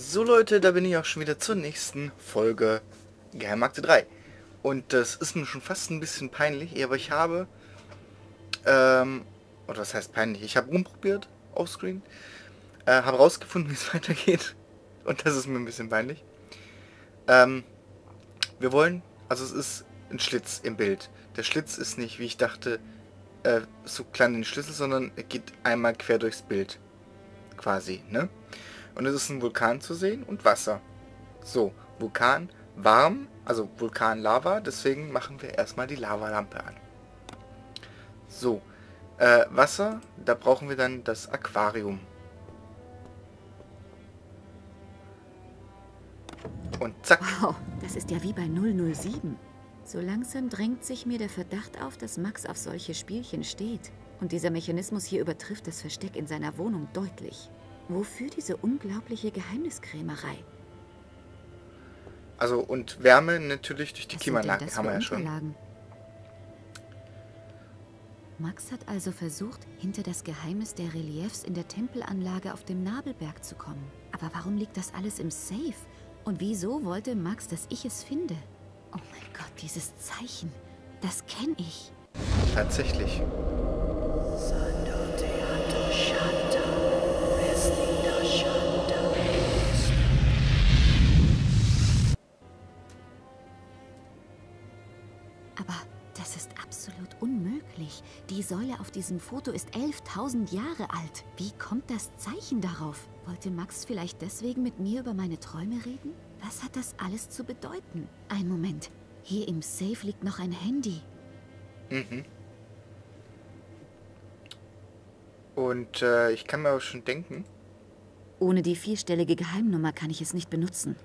So Leute, da bin ich auch schon wieder zur nächsten Folge Geheimakte 3. Und das ist mir schon fast ein bisschen peinlich, aber ich habe, ähm, oder was heißt peinlich, ich habe rumprobiert, offscreen, äh, habe rausgefunden, wie es weitergeht. Und das ist mir ein bisschen peinlich. Ähm, wir wollen, also es ist ein Schlitz im Bild. Der Schlitz ist nicht, wie ich dachte, äh, so klein den Schlüssel, sondern er geht einmal quer durchs Bild. Quasi, ne? Und es ist ein Vulkan zu sehen und Wasser. So, Vulkan warm, also Vulkan Lava, deswegen machen wir erstmal die Lavalampe an. So, äh, Wasser, da brauchen wir dann das Aquarium. Und zack. Wow, das ist ja wie bei 007. So langsam drängt sich mir der Verdacht auf, dass Max auf solche Spielchen steht. Und dieser Mechanismus hier übertrifft das Versteck in seiner Wohnung deutlich. Wofür diese unglaubliche Geheimniskrämerei? Also und Wärme natürlich durch die Was Klimaanlage sind denn das haben wir ja schon. Max hat also versucht, hinter das Geheimnis der Reliefs in der Tempelanlage auf dem Nabelberg zu kommen. Aber warum liegt das alles im Safe? Und wieso wollte Max, dass ich es finde? Oh mein Gott, dieses Zeichen. Das kenne ich. Tatsächlich. Säule auf diesem Foto ist 11.000 Jahre alt. Wie kommt das Zeichen darauf? Wollte Max vielleicht deswegen mit mir über meine Träume reden? Was hat das alles zu bedeuten? Ein Moment. Hier im Safe liegt noch ein Handy. Mhm. Und äh, ich kann mir auch schon denken, Ohne die vierstellige Geheimnummer kann ich es nicht benutzen.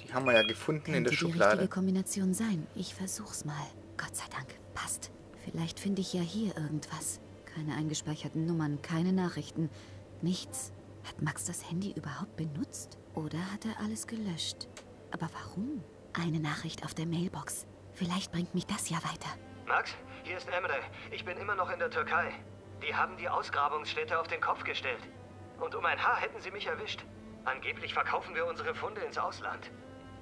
die haben wir ja gefunden in Könnte der die Schublade. richtige Kombination sein. Ich versuch's mal. Gott sei Dank. Passt. Vielleicht finde ich ja hier irgendwas. Keine eingespeicherten Nummern, keine Nachrichten. Nichts. Hat Max das Handy überhaupt benutzt? Oder hat er alles gelöscht? Aber warum? Eine Nachricht auf der Mailbox. Vielleicht bringt mich das ja weiter. Max, hier ist Emre. Ich bin immer noch in der Türkei. Die haben die Ausgrabungsstätte auf den Kopf gestellt. Und um ein Haar hätten sie mich erwischt. Angeblich verkaufen wir unsere Funde ins Ausland.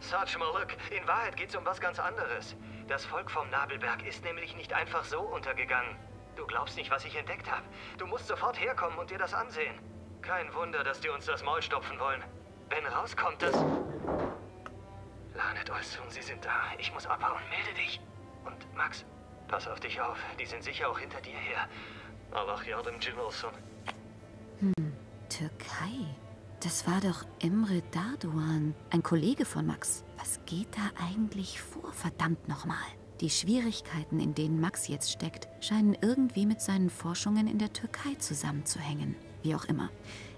Sarge Maluk, in Wahrheit geht's um was ganz anderes. Das Volk vom Nabelberg ist nämlich nicht einfach so untergegangen. Du glaubst nicht, was ich entdeckt habe. Du musst sofort herkommen und dir das ansehen. Kein Wunder, dass die uns das Maul stopfen wollen. Wenn rauskommt, dass... Lanet Olsun, sie sind da. Ich muss abhauen. Melde dich. Und Max, pass auf dich auf. Die sind sicher auch hinter dir her. Allah yardımcın olsun. Türkei? Das war doch Emre Darduan, ein Kollege von Max. Was geht da eigentlich vor, verdammt nochmal? Die Schwierigkeiten, in denen Max jetzt steckt, scheinen irgendwie mit seinen Forschungen in der Türkei zusammenzuhängen. Wie auch immer.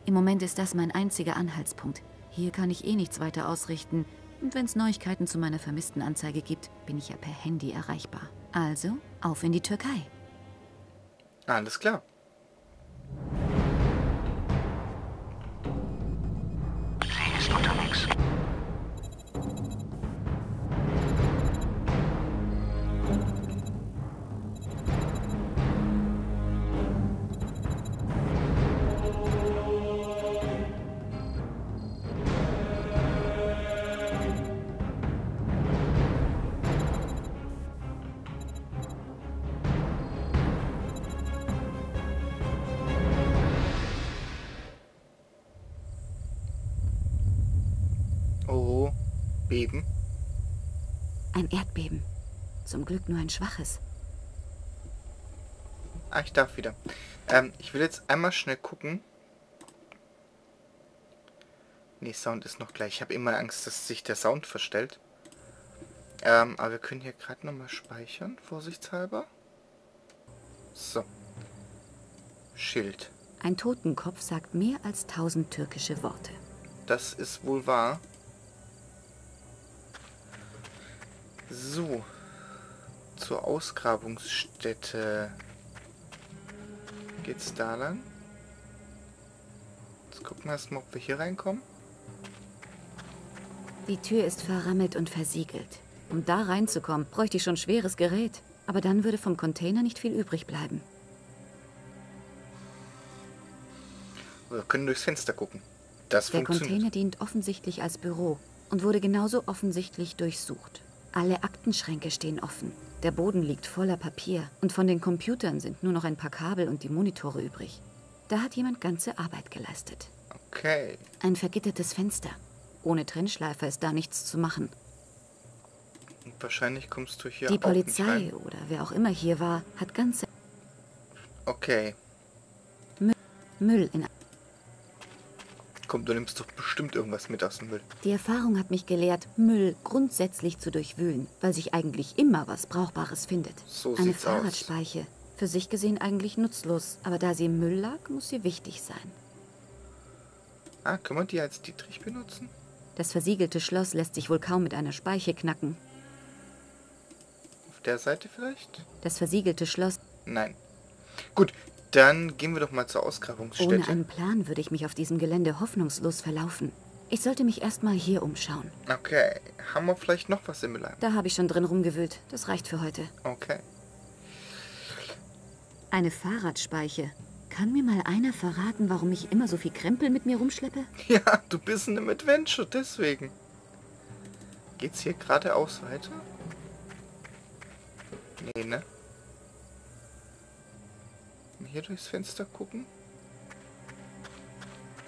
Im Moment ist das mein einziger Anhaltspunkt. Hier kann ich eh nichts weiter ausrichten. Und wenn es Neuigkeiten zu meiner vermissten Anzeige gibt, bin ich ja per Handy erreichbar. Also, auf in die Türkei. Alles klar. Beben. Ein Erdbeben. Zum Glück nur ein schwaches. Ah, ich darf wieder. Ähm, ich will jetzt einmal schnell gucken. Nee, Sound ist noch gleich. Ich habe immer Angst, dass sich der Sound verstellt. Ähm, aber wir können hier gerade nochmal speichern, vorsichtshalber. So. Schild. Ein Totenkopf sagt mehr als tausend türkische Worte. Das ist wohl wahr. So. Zur Ausgrabungsstätte. Geht's da lang? Jetzt gucken wir erstmal, ob wir hier reinkommen. Die Tür ist verrammelt und versiegelt. Um da reinzukommen, bräuchte ich schon schweres Gerät. Aber dann würde vom Container nicht viel übrig bleiben. Wir können durchs Fenster gucken. Das Der funktioniert. Container dient offensichtlich als Büro und wurde genauso offensichtlich durchsucht. Alle Aktenschränke stehen offen. Der Boden liegt voller Papier und von den Computern sind nur noch ein paar Kabel und die Monitore übrig. Da hat jemand ganze Arbeit geleistet. Okay. Ein vergittertes Fenster. Ohne Trennschleifer ist da nichts zu machen. Und wahrscheinlich kommst du hier die auch nicht Polizei oder wer auch immer hier war, hat ganze Okay. Müll in. Komm, du nimmst doch bestimmt irgendwas mit aus dem Müll. Die Erfahrung hat mich gelehrt, Müll grundsätzlich zu durchwühlen, weil sich eigentlich immer was Brauchbares findet. So Eine sieht's aus. Fahrradspeiche. Für sich gesehen eigentlich nutzlos, aber da sie im Müll lag, muss sie wichtig sein. Ah, können wir die als Dietrich benutzen? Das versiegelte Schloss lässt sich wohl kaum mit einer Speiche knacken. Auf der Seite vielleicht? Das versiegelte Schloss. Nein. Gut, dann gehen wir doch mal zur Ohne Ausgrabungsstätte. einen Plan würde ich mich auf diesem Gelände hoffnungslos verlaufen. Ich sollte mich erstmal hier umschauen. Okay. Haben wir vielleicht noch was im Müll? Da habe ich schon drin rumgewühlt. Das reicht für heute. Okay. Eine Fahrradspeiche. Kann mir mal einer verraten, warum ich immer so viel Krempel mit mir rumschleppe? Ja, du bist in einem Adventure, deswegen. Geht's hier geradeaus weiter? Nee, ne? Hier durchs Fenster gucken?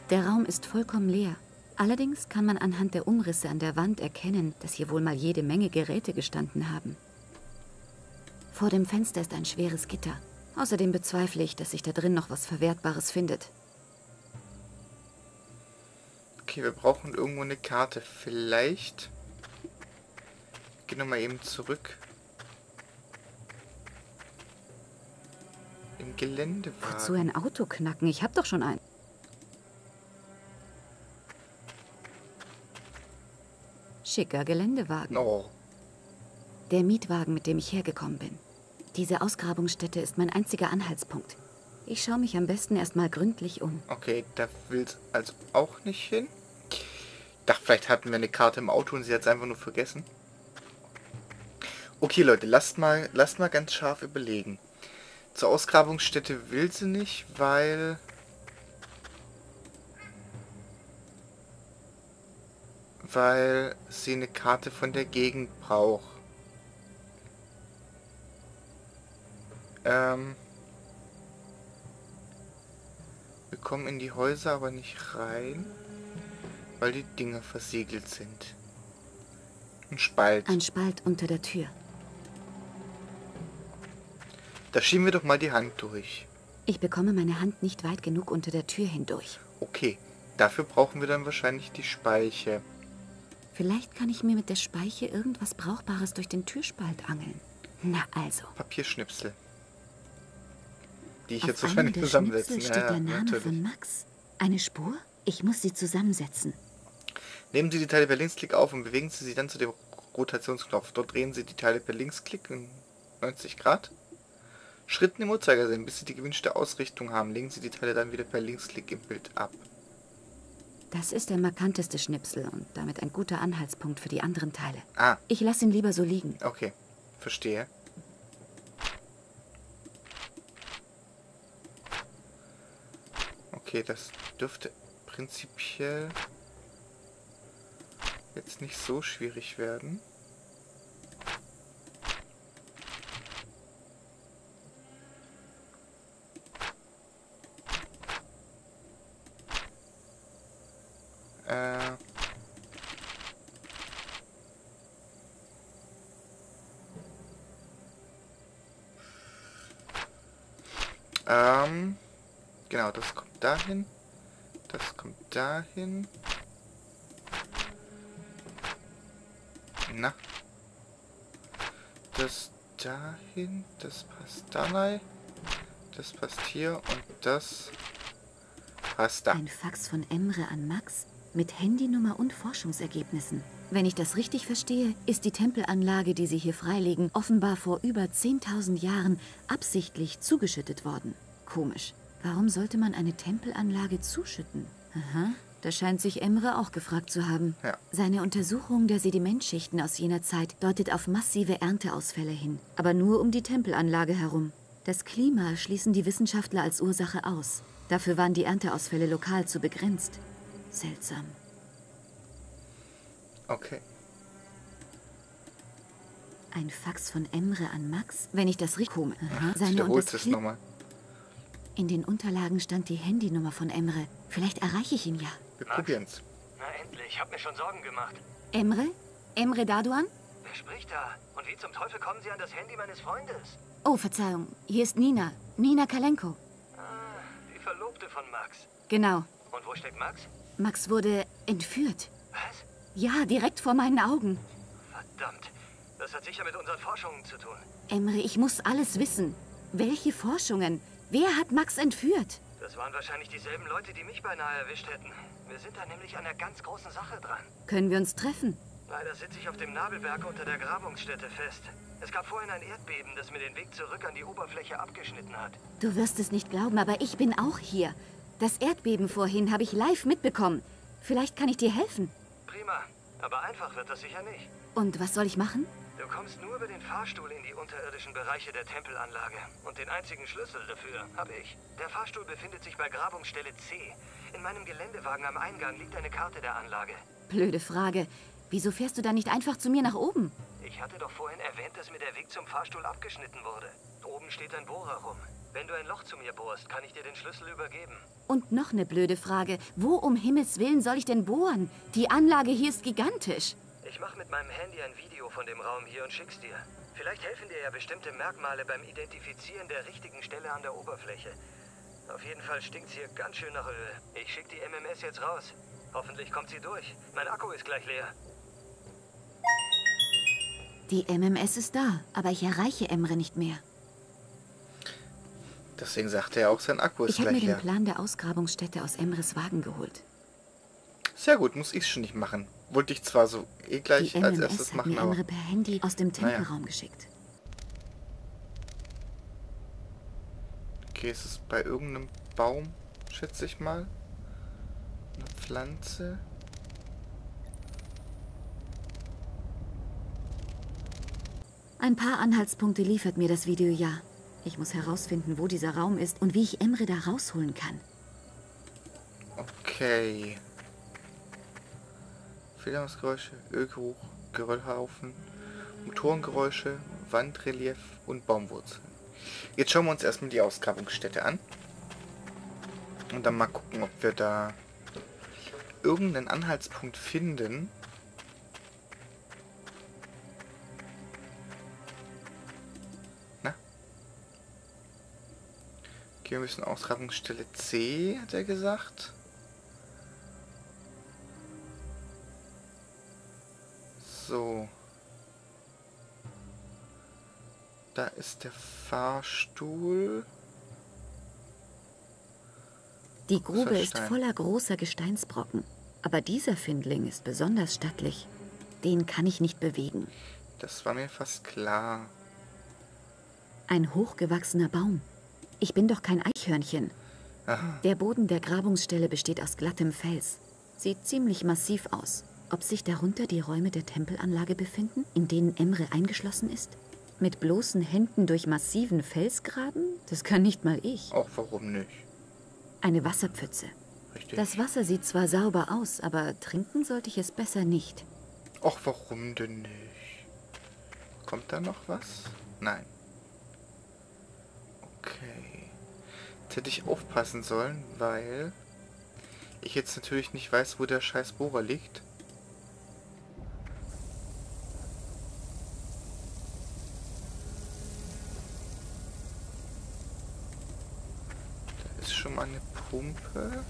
Der Raum ist vollkommen leer. Allerdings kann man anhand der Umrisse an der Wand erkennen, dass hier wohl mal jede Menge Geräte gestanden haben. Vor dem Fenster ist ein schweres Gitter. Außerdem bezweifle ich, dass sich da drin noch was Verwertbares findet. Okay, wir brauchen irgendwo eine Karte. Vielleicht. Gehen wir mal eben zurück. Im Geländewagen. Wozu ein Auto knacken? Ich hab doch schon ein. Schicker Geländewagen. Oh, Der Mietwagen, mit dem ich hergekommen bin. Diese Ausgrabungsstätte ist mein einziger Anhaltspunkt. Ich schaue mich am besten erstmal gründlich um. okay, da will's also auch nicht hin. Ich dachte, vielleicht hatten wir eine Karte im Auto und sie hat es einfach nur vergessen. Okay, Leute, lasst mal, lasst mal ganz scharf überlegen. Zur Ausgrabungsstätte will sie nicht, weil... Weil sie eine Karte von der Gegend braucht. Ähm... Wir kommen in die Häuser aber nicht rein, weil die Dinger versiegelt sind. Ein Spalt. Ein Spalt unter der Tür. Da schieben wir doch mal die Hand durch. Ich bekomme meine Hand nicht weit genug unter der Tür hindurch. Okay, dafür brauchen wir dann wahrscheinlich die Speiche. Vielleicht kann ich mir mit der Speiche irgendwas Brauchbares durch den Türspalt angeln. Na also. Papierschnipsel. Die ich Auf jetzt wahrscheinlich der zusammensetzen. Schnipsel steht Ja, der Name natürlich. von Max. Eine Spur? Ich muss sie zusammensetzen. Nehmen Sie die Teile per Linksklick auf und bewegen Sie sie dann zu dem Rotationsknopf. Dort drehen Sie die Teile per Linksklick in 90 Grad. Schritten im Uhrzeigersinn, bis Sie die gewünschte Ausrichtung haben. Legen Sie die Teile dann wieder per Linksklick im Bild ab. Das ist der markanteste Schnipsel und damit ein guter Anhaltspunkt für die anderen Teile. Ah, Ich lasse ihn lieber so liegen. okay. Verstehe. Okay, das dürfte prinzipiell jetzt nicht so schwierig werden. Ähm, genau, das kommt dahin. Das kommt dahin. Na. Das dahin. Das passt da rein. Das passt hier und das passt da. Ein Fax von Emre an Max mit Handynummer und Forschungsergebnissen. Wenn ich das richtig verstehe, ist die Tempelanlage, die sie hier freilegen, offenbar vor über 10.000 Jahren absichtlich zugeschüttet worden. Komisch. Warum sollte man eine Tempelanlage zuschütten? Aha, da scheint sich Emre auch gefragt zu haben. Ja. Seine Untersuchung der Sedimentschichten aus jener Zeit deutet auf massive Ernteausfälle hin, aber nur um die Tempelanlage herum. Das Klima schließen die Wissenschaftler als Ursache aus. Dafür waren die Ernteausfälle lokal zu begrenzt. Seltsam. Okay. Ein Fax von Emre an Max, wenn ich das richtig komme. Aha. Ich Seine wiederholt es nochmal. In den Unterlagen stand die Handynummer von Emre. Vielleicht erreiche ich ihn ja. Wir Max? probieren's. Na endlich, ich hab mir schon Sorgen gemacht. Emre? Emre Daduan? Wer spricht da? Und wie zum Teufel kommen Sie an das Handy meines Freundes? Oh, Verzeihung. Hier ist Nina. Nina Kalenko. Ah, die Verlobte von Max. Genau. Und wo steckt Max? Max wurde entführt. Was? Ja, direkt vor meinen Augen. Verdammt. Das hat sicher mit unseren Forschungen zu tun. Emre, ich muss alles wissen. Welche Forschungen? Wer hat Max entführt? Das waren wahrscheinlich dieselben Leute, die mich beinahe erwischt hätten. Wir sind da nämlich an einer ganz großen Sache dran. Können wir uns treffen? Leider sitze ich auf dem Nabelberg unter der Grabungsstätte fest. Es gab vorhin ein Erdbeben, das mir den Weg zurück an die Oberfläche abgeschnitten hat. Du wirst es nicht glauben, aber ich bin auch hier. Das Erdbeben vorhin habe ich live mitbekommen. Vielleicht kann ich dir helfen. Prima, aber einfach wird das sicher nicht. Und was soll ich machen? Du kommst nur über den Fahrstuhl in die unterirdischen Bereiche der Tempelanlage. Und den einzigen Schlüssel dafür habe ich. Der Fahrstuhl befindet sich bei Grabungsstelle C. In meinem Geländewagen am Eingang liegt eine Karte der Anlage. Blöde Frage. Wieso fährst du dann nicht einfach zu mir nach oben? Ich hatte doch vorhin erwähnt, dass mir der Weg zum Fahrstuhl abgeschnitten wurde. Oben steht ein Bohrer rum. Wenn du ein Loch zu mir bohrst, kann ich dir den Schlüssel übergeben. Und noch eine blöde Frage. Wo um Himmels Willen soll ich denn bohren? Die Anlage hier ist gigantisch. Ich mache mit meinem Handy ein Video von dem Raum hier und schick's dir. Vielleicht helfen dir ja bestimmte Merkmale beim Identifizieren der richtigen Stelle an der Oberfläche. Auf jeden Fall stinkt's hier ganz schön nach Öl. Ich schick die MMS jetzt raus. Hoffentlich kommt sie durch. Mein Akku ist gleich leer. Die MMS ist da, aber ich erreiche Emre nicht mehr. Deswegen sagte er auch, sein Akku ist Ich habe mir gleich den leer. Plan der Ausgrabungsstätte aus Emres Wagen geholt. Sehr gut, muss ich schon nicht machen. Wollte ich zwar so eh gleich Die als MMS erstes hat machen, mir aber... Per Handy aus dem Naja. Tempelraum geschickt. Okay, es ist bei irgendeinem Baum, schätze ich mal. Eine Pflanze. Ein paar Anhaltspunkte liefert mir das Video ja. Ich muss herausfinden, wo dieser Raum ist und wie ich Emre da rausholen kann. Okay. Federungsgeräusche, Ölgeruch, Geröllhaufen, Motorengeräusche, Wandrelief und Baumwurzeln. Jetzt schauen wir uns erstmal die Ausgrabungsstätte an. Und dann mal gucken, ob wir da irgendeinen Anhaltspunkt finden. Na? Okay, wir müssen Ausgrabungsstelle C, hat er gesagt. So. Da ist der Fahrstuhl. Die Grube ist voller großer Gesteinsbrocken. Aber dieser Findling ist besonders stattlich. Den kann ich nicht bewegen. Das war mir fast klar. Ein hochgewachsener Baum. Ich bin doch kein Eichhörnchen. Aha. Der Boden der Grabungsstelle besteht aus glattem Fels. Sieht ziemlich massiv aus. Ob sich darunter die Räume der Tempelanlage befinden, in denen Emre eingeschlossen ist? Mit bloßen Händen durch massiven Fels graben? Das kann nicht mal ich. Auch warum nicht? Eine Wasserpfütze. Richtig. Das Wasser sieht zwar sauber aus, aber trinken sollte ich es besser nicht. Och, warum denn nicht? Kommt da noch was? Nein. Okay. Jetzt hätte ich aufpassen sollen, weil ich jetzt natürlich nicht weiß, wo der scheiß Bohrer liegt. Da ist schon mal eine Pumpe.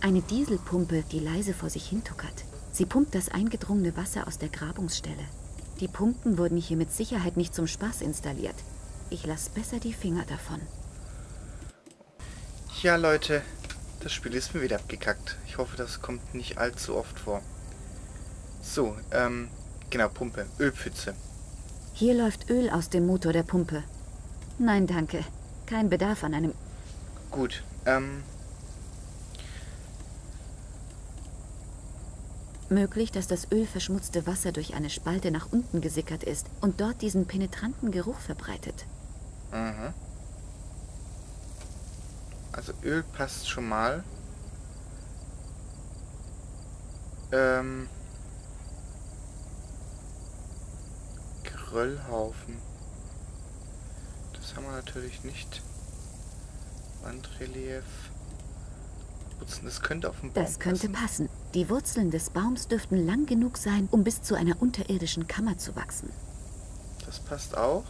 Eine Dieselpumpe, die leise vor sich hintuckert. Sie pumpt das eingedrungene Wasser aus der Grabungsstelle. Die Pumpen wurden hier mit Sicherheit nicht zum Spaß installiert. Ich lasse besser die Finger davon. Ja, Leute, das Spiel ist mir wieder abgekackt. Ich hoffe, das kommt nicht allzu oft vor. So, ähm, genau, Pumpe, Ölpfütze. Hier läuft Öl aus dem Motor der Pumpe. Nein, danke. Kein Bedarf an einem... Gut, ähm, Möglich, dass das ölverschmutzte Wasser durch eine Spalte nach unten gesickert ist und dort diesen penetranten Geruch verbreitet. mhm. Also Öl passt schon mal. Ähm. Geröllhaufen. Das haben wir natürlich nicht. Wandrelief. Das könnte auf dem Baum Das könnte passen. passen. Die Wurzeln des Baums dürften lang genug sein, um bis zu einer unterirdischen Kammer zu wachsen. Das passt auch.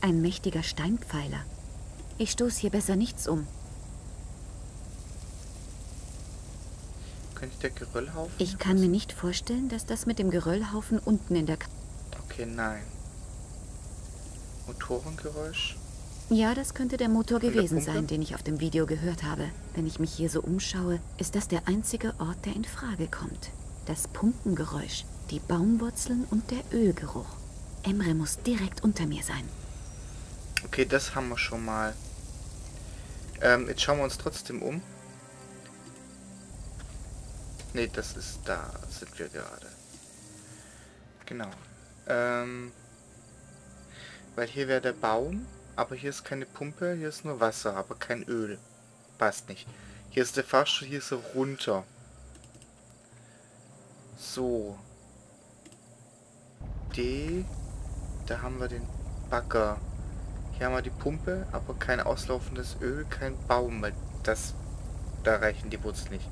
Ein mächtiger Steinpfeiler. Ich stoße hier besser nichts um. Könnte der Geröllhaufen? Ich kann mir nicht vorstellen, dass das mit dem Geröllhaufen unten in der... K okay, nein. Motorengeräusch? Ja, das könnte der Motor gewesen sein, den ich auf dem Video gehört habe. Wenn ich mich hier so umschaue, ist das der einzige Ort, der in Frage kommt. Das Pumpengeräusch, die Baumwurzeln und der Ölgeruch. Emre muss direkt unter mir sein. Okay, das haben wir schon mal. Ähm, jetzt schauen wir uns trotzdem um. Ne, das ist da, sind wir gerade. Genau. Ähm, weil hier wäre der Baum, aber hier ist keine Pumpe, hier ist nur Wasser, aber kein Öl. Passt nicht. Hier ist der Fahrstuhl, hier ist er runter. So. D. Da haben wir den Bagger. Hier haben wir die Pumpe, aber kein auslaufendes Öl, kein Baum, weil das, da reichen die Wurzeln nicht.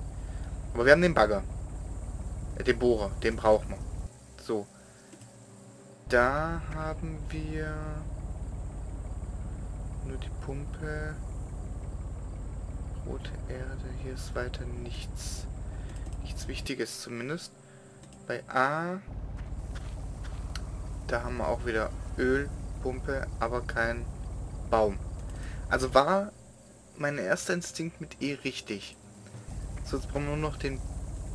Aber wir haben den Bagger. Äh, den Bohrer, den brauchen wir. So. Da haben wir nur die Pumpe. Rote Erde, hier ist weiter nichts. Nichts Wichtiges zumindest. Bei A, da haben wir auch wieder Ölpumpe, aber kein Baum. Also war mein erster Instinkt mit E richtig. So, jetzt brauchen wir nur noch den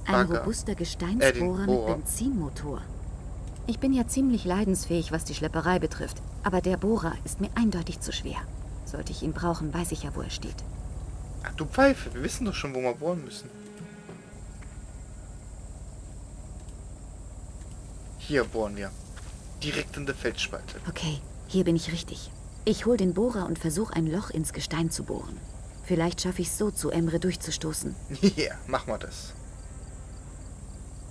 Bagger. Ein robuster Gesteinsbohrer äh, mit Benzinmotor. Ich bin ja ziemlich leidensfähig, was die Schlepperei betrifft. Aber der Bohrer ist mir eindeutig zu schwer. Sollte ich ihn brauchen, weiß ich ja, wo er steht. Ach du Pfeife, wir wissen doch schon, wo wir bohren müssen. Hier bohren wir. Direkt in der Felsspalte. Okay, hier bin ich richtig. Ich hol den Bohrer und versuche ein Loch ins Gestein zu bohren. Vielleicht schaffe ich es so, zu Emre durchzustoßen. Ja, yeah, machen wir das.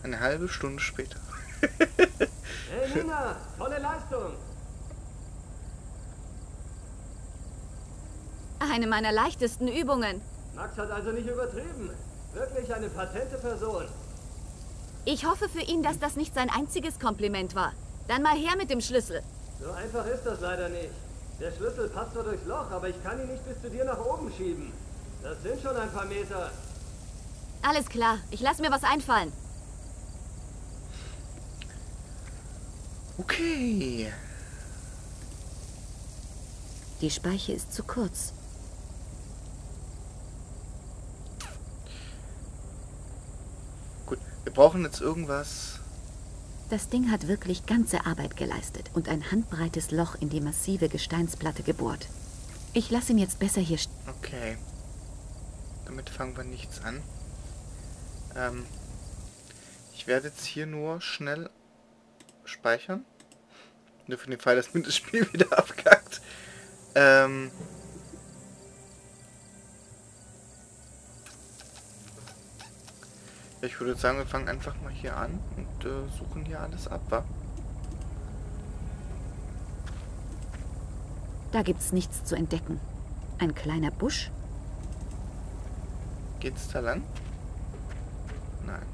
Eine halbe Stunde später. hey Nina, tolle Leistung! Eine meiner leichtesten Übungen. Max hat also nicht übertrieben. Wirklich eine patente Person. Ich hoffe für ihn, dass das nicht sein einziges Kompliment war. Dann mal her mit dem Schlüssel. So einfach ist das leider nicht. Der Schlüssel passt zwar durchs Loch, aber ich kann ihn nicht bis zu dir nach oben schieben. Das sind schon ein paar Meter. Alles klar, ich lasse mir was einfallen. Okay. Die Speiche ist zu kurz. Gut, wir brauchen jetzt irgendwas das Ding hat wirklich ganze Arbeit geleistet und ein handbreites Loch in die massive Gesteinsplatte gebohrt. Ich lasse ihn jetzt besser hier stehen. Okay. Damit fangen wir nichts an. Ähm, ich werde jetzt hier nur schnell speichern. Nur für den Fall, dass mir das Spiel wieder abkackt. Ähm, Ich würde sagen, wir fangen einfach mal hier an und äh, suchen hier alles ab, wa? Da gibt's nichts zu entdecken. Ein kleiner Busch? Geht's da lang? Nein.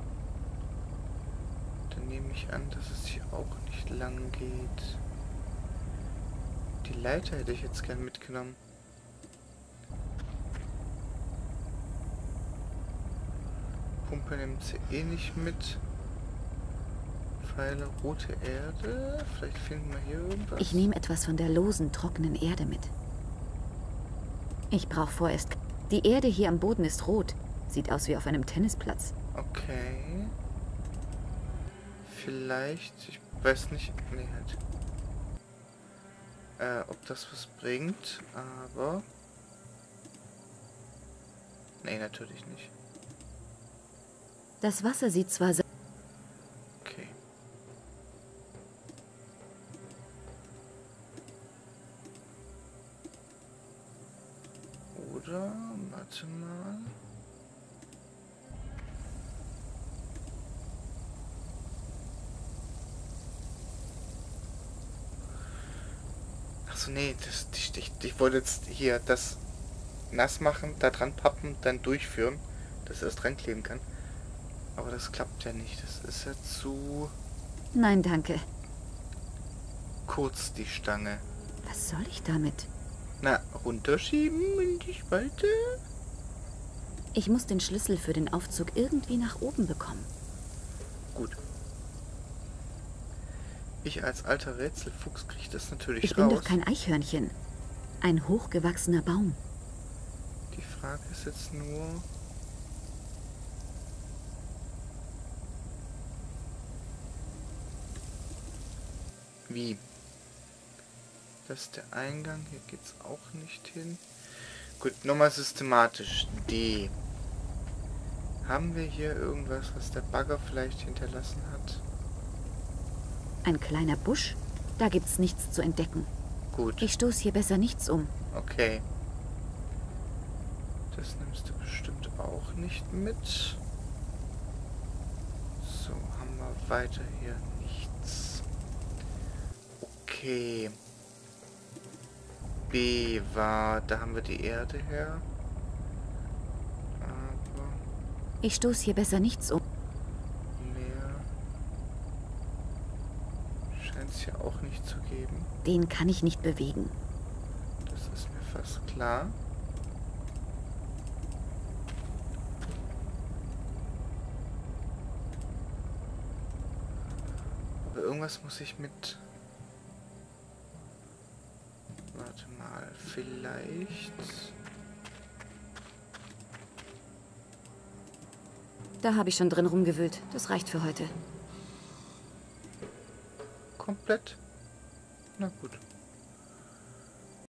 Dann nehme ich an, dass es hier auch nicht lang geht. Die Leiter hätte ich jetzt gern mitgenommen. Pumpe nimmt sie eh nicht mit. Pfeile, rote Erde. Vielleicht finden wir hier irgendwas. Ich nehme etwas von der losen, trockenen Erde mit. Ich brauche vorerst... Die Erde hier am Boden ist rot. Sieht aus wie auf einem Tennisplatz. Okay. Vielleicht... Ich weiß nicht... Nee, halt. Äh, ob das was bringt, aber... Nee, natürlich nicht. Das Wasser sieht zwar sehr... Okay. Oder, warte mal. Achso, nee, das, ich, ich, ich wollte jetzt hier das nass machen, da dran pappen, dann durchführen, dass er es dran kleben kann. Aber das klappt ja nicht. Das ist ja zu Nein, danke. kurz, die Stange. Was soll ich damit? Na, runterschieben in die Spalte? Ich muss den Schlüssel für den Aufzug irgendwie nach oben bekommen. Gut. Ich als alter Rätselfuchs kriege das natürlich Ich bin raus. doch kein Eichhörnchen. Ein hochgewachsener Baum. Die Frage ist jetzt nur... Wie? Das ist der Eingang. Hier geht's auch nicht hin. Gut, nochmal systematisch. D. Haben wir hier irgendwas, was der Bagger vielleicht hinterlassen hat? Ein kleiner Busch? Da gibt's nichts zu entdecken. Gut. Ich stoß hier besser nichts um. Okay. Das nimmst du bestimmt auch nicht mit. So, haben wir weiter hier nichts. Okay. B war, da haben wir die Erde her. Aber Ich stoß hier besser nichts um. mehr hier auch nicht zu geben. Den kann ich nicht bewegen. Das ist mir fast klar. Aber irgendwas muss ich mit... Warte mal, vielleicht... Da habe ich schon drin rumgewühlt. Das reicht für heute. Komplett? Na gut.